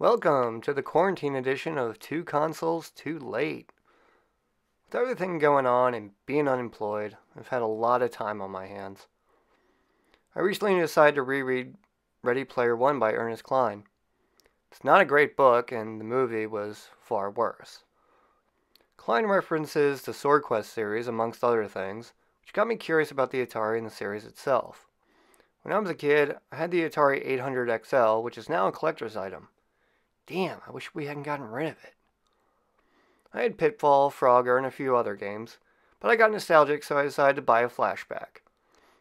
Welcome to the quarantine edition of Two Consoles Too Late. With everything going on and being unemployed, I've had a lot of time on my hands. I recently decided to reread Ready Player One by Ernest Cline. It's not a great book, and the movie was far worse. Cline references the Sword Quest series, amongst other things, which got me curious about the Atari and the series itself. When I was a kid, I had the Atari 800 XL, which is now a collector's item. Damn, I wish we hadn't gotten rid of it. I had Pitfall, Frogger, and a few other games, but I got nostalgic, so I decided to buy a flashback.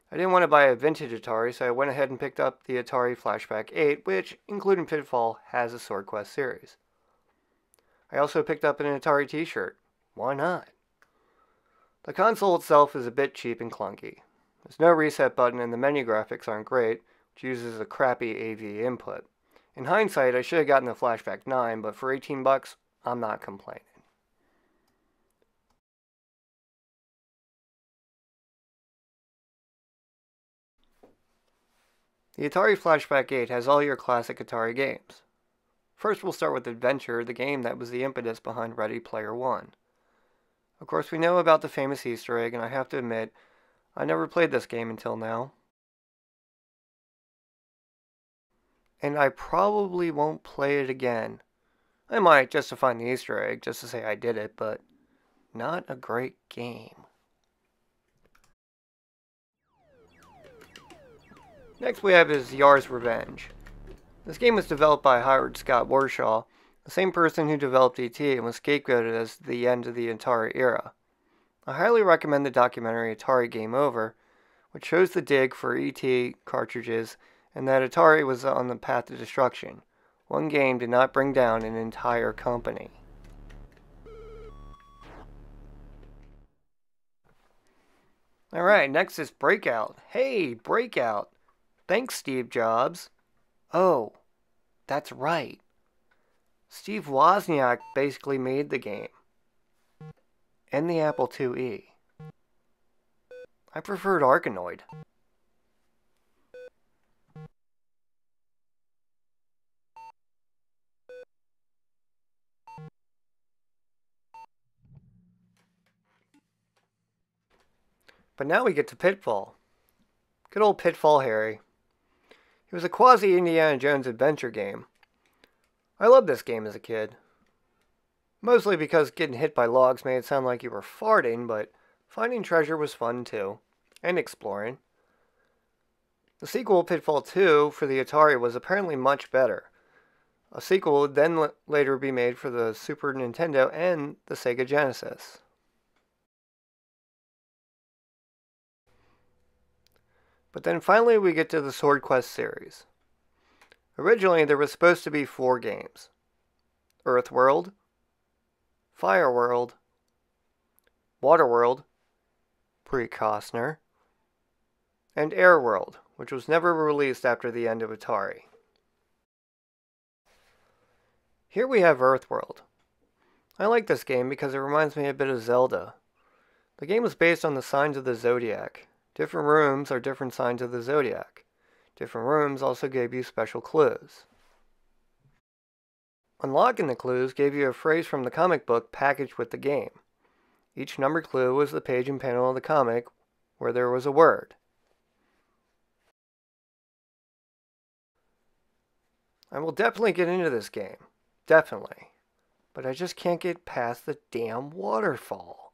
I didn't want to buy a vintage Atari, so I went ahead and picked up the Atari Flashback 8, which, including Pitfall, has a Sword Quest series. I also picked up an Atari t shirt. Why not? The console itself is a bit cheap and clunky. There's no reset button, and the menu graphics aren't great, which uses a crappy AV input. In hindsight, I should have gotten the Flashback 9, but for 18 bucks, I'm not complaining. The Atari Flashback 8 has all your classic Atari games. First, we'll start with Adventure, the game that was the impetus behind Ready Player One. Of course, we know about the famous Easter egg, and I have to admit, I never played this game until now. And I probably won't play it again. I might just to find the Easter egg, just to say I did it, but not a great game. Next we have is Yar's Revenge. This game was developed by Howard Scott Warshaw, the same person who developed ET and was scapegoated as the end of the Atari era. I highly recommend the documentary Atari Game Over, which shows the dig for ET cartridges and that Atari was on the path to destruction. One game did not bring down an entire company. Alright, next is Breakout. Hey, Breakout! Thanks, Steve Jobs. Oh, that's right. Steve Wozniak basically made the game. And the Apple IIe. I preferred Arkanoid. But now we get to Pitfall. Good old Pitfall Harry. It was a quasi Indiana Jones adventure game. I loved this game as a kid. Mostly because getting hit by logs made it sound like you were farting, but finding treasure was fun too, and exploring. The sequel, Pitfall 2, for the Atari was apparently much better. A sequel would then later be made for the Super Nintendo and the Sega Genesis. But then finally we get to the Sword Quest series. Originally there was supposed to be four games. Earth World, Fire World, Water World, pre-Costner, and Air World, which was never released after the end of Atari. Here we have Earth World. I like this game because it reminds me a bit of Zelda. The game was based on the signs of the zodiac, Different rooms are different signs of the zodiac. Different rooms also gave you special clues. Unlocking the clues gave you a phrase from the comic book packaged with the game. Each number clue was the page and panel of the comic where there was a word. I will definitely get into this game. Definitely. But I just can't get past the damn waterfall.